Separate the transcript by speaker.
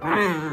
Speaker 1: Ah.